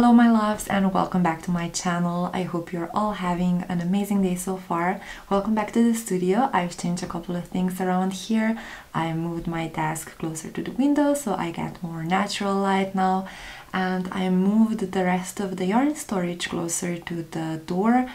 loves and welcome back to my channel. I hope you're all having an amazing day so far. Welcome back to the studio. I've changed a couple of things around here. I moved my desk closer to the window so I get more natural light now and I moved the rest of the yarn storage closer to the door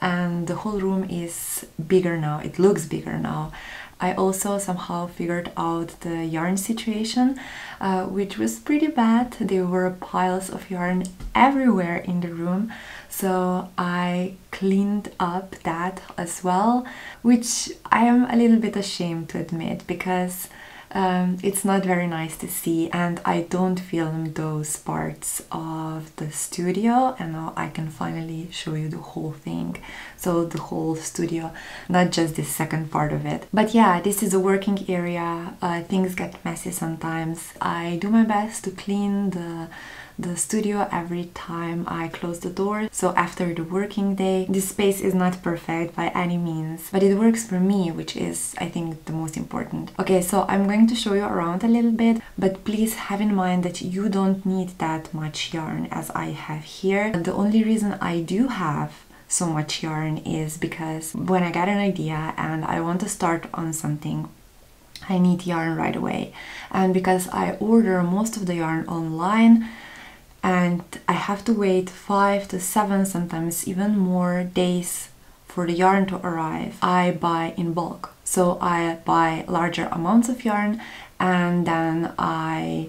and the whole room is bigger now. It looks bigger now. I also somehow figured out the yarn situation, uh, which was pretty bad. There were piles of yarn everywhere in the room, so I cleaned up that as well, which I am a little bit ashamed to admit because um, it's not very nice to see and I don't film those parts of the studio and now I can finally show you the whole thing. So the whole studio not just the second part of it. But yeah this is a working area. Uh, things get messy sometimes. I do my best to clean the the studio every time I close the door. So after the working day, this space is not perfect by any means, but it works for me, which is, I think, the most important. Okay, so I'm going to show you around a little bit, but please have in mind that you don't need that much yarn as I have here. The only reason I do have so much yarn is because when I get an idea and I want to start on something I need yarn right away and because I order most of the yarn online and I have to wait five to seven, sometimes even more days for the yarn to arrive. I buy in bulk, so I buy larger amounts of yarn and then I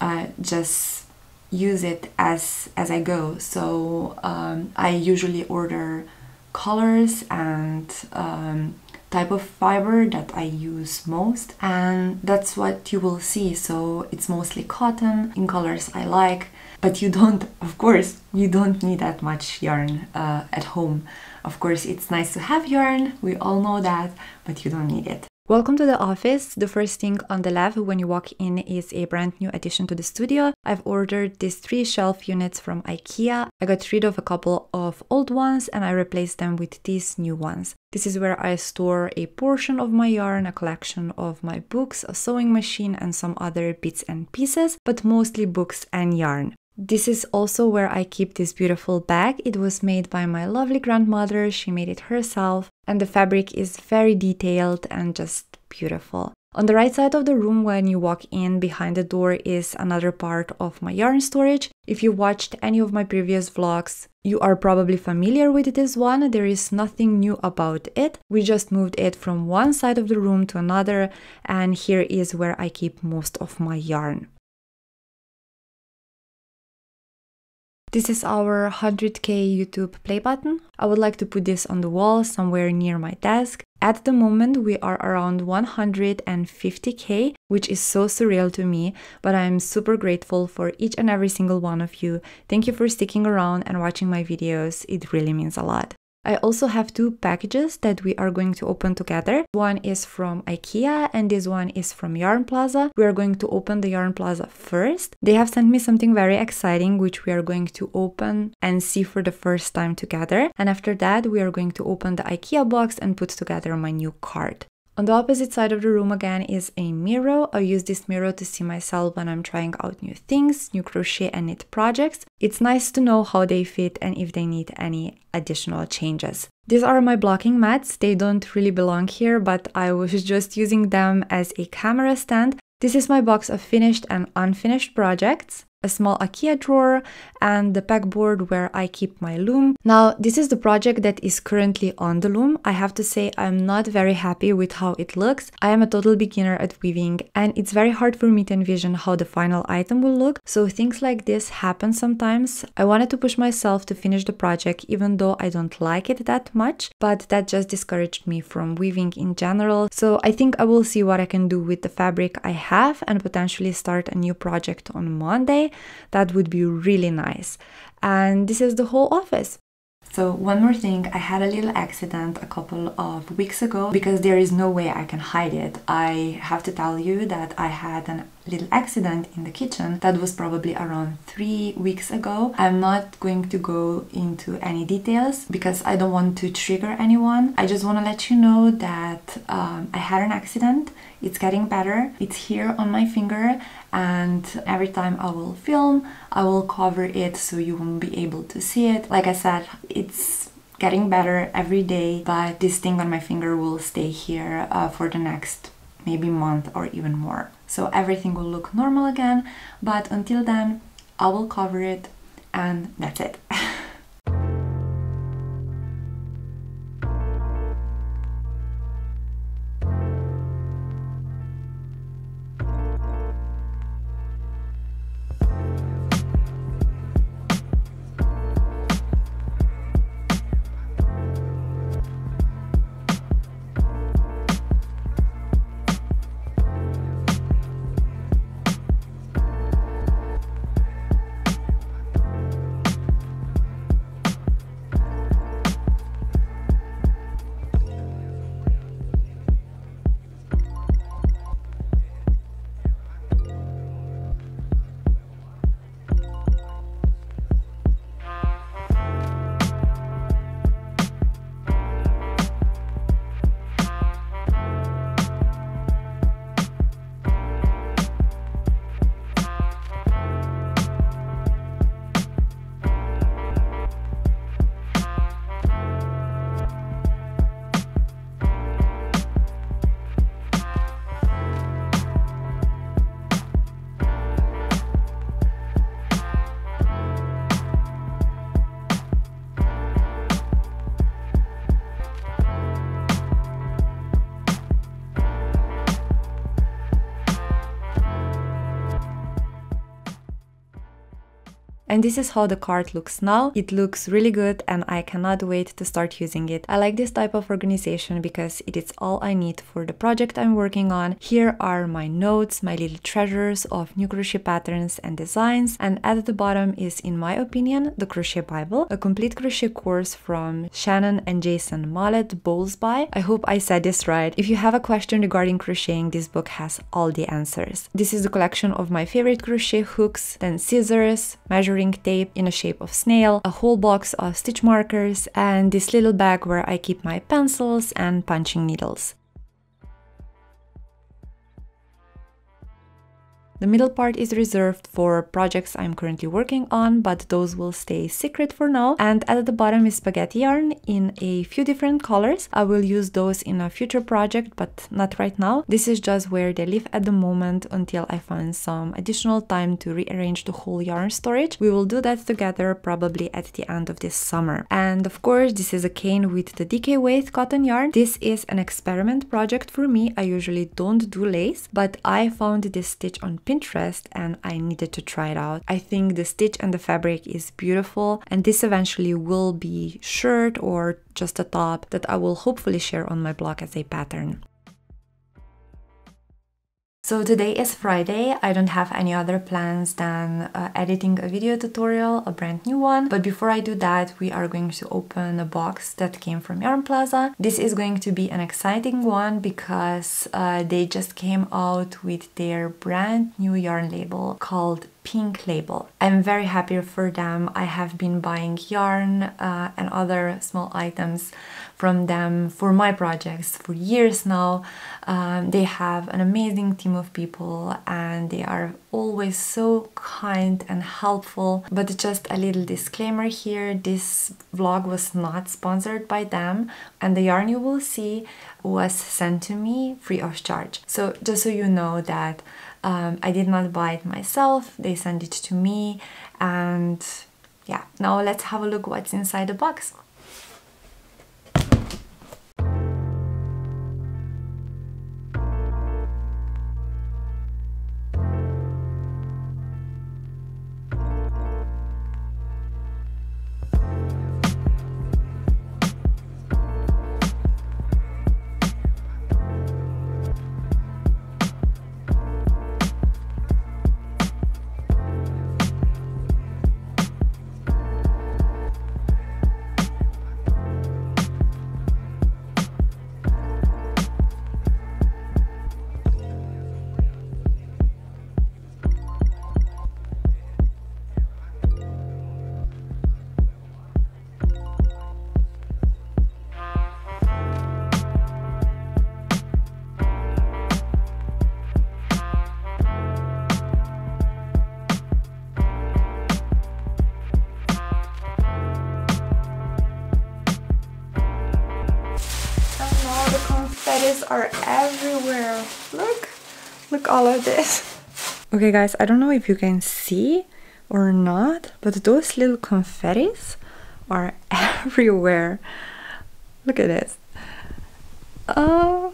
uh, just use it as as I go. So um, I usually order colors and um, type of fiber that I use most and that's what you will see so it's mostly cotton in colors I like but you don't of course you don't need that much yarn uh, at home of course it's nice to have yarn we all know that but you don't need it Welcome to the office. The first thing on the left when you walk in is a brand new addition to the studio. I've ordered these three shelf units from IKEA. I got rid of a couple of old ones and I replaced them with these new ones. This is where I store a portion of my yarn, a collection of my books, a sewing machine and some other bits and pieces, but mostly books and yarn. This is also where I keep this beautiful bag. It was made by my lovely grandmother. She made it herself and the fabric is very detailed and just beautiful. On the right side of the room when you walk in behind the door is another part of my yarn storage. If you watched any of my previous vlogs, you are probably familiar with this one. There is nothing new about it. We just moved it from one side of the room to another and here is where I keep most of my yarn. This is our 100k YouTube play button. I would like to put this on the wall somewhere near my desk. At the moment, we are around 150k, which is so surreal to me, but I'm super grateful for each and every single one of you. Thank you for sticking around and watching my videos. It really means a lot. I also have two packages that we are going to open together. One is from IKEA and this one is from Yarn Plaza. We are going to open the Yarn Plaza first. They have sent me something very exciting which we are going to open and see for the first time together. And after that we are going to open the IKEA box and put together my new cart. On the opposite side of the room again is a mirror. I use this mirror to see myself when I'm trying out new things, new crochet and knit projects. It's nice to know how they fit and if they need any additional changes. These are my blocking mats. They don't really belong here, but I was just using them as a camera stand. This is my box of finished and unfinished projects a small IKEA drawer and the pegboard where I keep my loom. Now this is the project that is currently on the loom. I have to say I'm not very happy with how it looks. I am a total beginner at weaving and it's very hard for me to envision how the final item will look. So things like this happen sometimes. I wanted to push myself to finish the project even though I don't like it that much, but that just discouraged me from weaving in general. So I think I will see what I can do with the fabric I have and potentially start a new project on Monday that would be really nice. And this is the whole office. So one more thing, I had a little accident a couple of weeks ago because there is no way I can hide it. I have to tell you that I had a little accident in the kitchen that was probably around three weeks ago. I'm not going to go into any details because I don't want to trigger anyone. I just want to let you know that um, I had an accident. It's getting better. It's here on my finger, and every time I will film, I will cover it so you won't be able to see it. Like I said, it's getting better every day, but this thing on my finger will stay here uh, for the next maybe month or even more so everything will look normal again but until then I will cover it and that's it And this is how the cart looks now. It looks really good and I cannot wait to start using it. I like this type of organization because it is all I need for the project I'm working on. Here are my notes, my little treasures of new crochet patterns and designs. And at the bottom is, in my opinion, the Crochet Bible, a complete crochet course from Shannon and Jason Mullett Bowlsby. I hope I said this right. If you have a question regarding crocheting, this book has all the answers. This is the collection of my favorite crochet hooks, then scissors, measuring measuring tape in a shape of snail, a whole box of stitch markers, and this little bag where I keep my pencils and punching needles. The middle part is reserved for projects I'm currently working on, but those will stay secret for now. And at the bottom is spaghetti yarn in a few different colors. I will use those in a future project, but not right now. This is just where they live at the moment until I find some additional time to rearrange the whole yarn storage. We will do that together probably at the end of this summer. And of course, this is a cane with the DK weight cotton yarn. This is an experiment project for me. I usually don't do lace, but I found this stitch on Pinterest and I needed to try it out. I think the stitch and the fabric is beautiful and this eventually will be shirt or just a top that I will hopefully share on my blog as a pattern. So today is Friday. I don't have any other plans than uh, editing a video tutorial, a brand new one. But before I do that, we are going to open a box that came from Yarn Plaza. This is going to be an exciting one because uh, they just came out with their brand new yarn label called pink label. I'm very happy for them. I have been buying yarn uh, and other small items from them for my projects for years now. Um, they have an amazing team of people and they are always so kind and helpful. But just a little disclaimer here this vlog was not sponsored by them, and the yarn you will see was sent to me free of charge. So, just so you know that um, I did not buy it myself, they sent it to me, and yeah, now let's have a look what's inside the box. Are everywhere. Look, look all of this. Okay guys, I don't know if you can see or not, but those little confettis are everywhere. Look at this. Oh.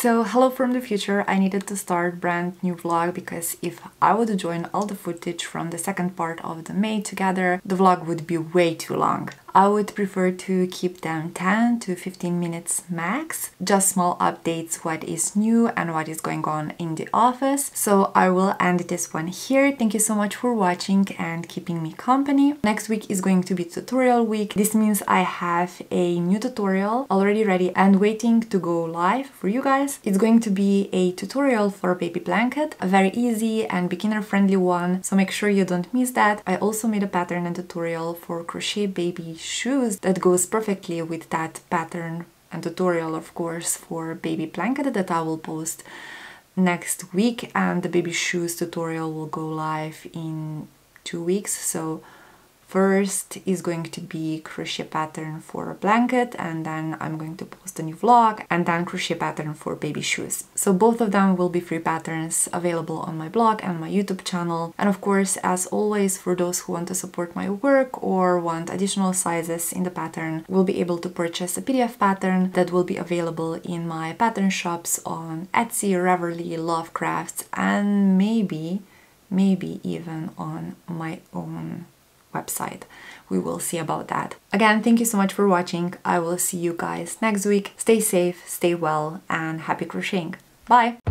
So hello from the future, I needed to start brand new vlog because if I would join all the footage from the second part of the May together, the vlog would be way too long. I would prefer to keep them 10 to 15 minutes max, just small updates what is new and what is going on in the office. So I will end this one here. Thank you so much for watching and keeping me company. Next week is going to be tutorial week. This means I have a new tutorial already ready and waiting to go live for you guys. It's going to be a tutorial for baby blanket, a very easy and beginner friendly one. So make sure you don't miss that. I also made a pattern and tutorial for crochet baby shoes that goes perfectly with that pattern and tutorial of course for baby blanket that I will post next week and the baby shoes tutorial will go live in two weeks so First is going to be crochet pattern for a blanket and then I'm going to post a new vlog and then crochet pattern for baby shoes. So both of them will be free patterns available on my blog and my YouTube channel. And of course, as always, for those who want to support my work or want additional sizes in the pattern, will be able to purchase a PDF pattern that will be available in my pattern shops on Etsy, Ravelry, Lovecrafts, and maybe, maybe even on my own website. We will see about that. Again, thank you so much for watching. I will see you guys next week. Stay safe, stay well, and happy crocheting. Bye!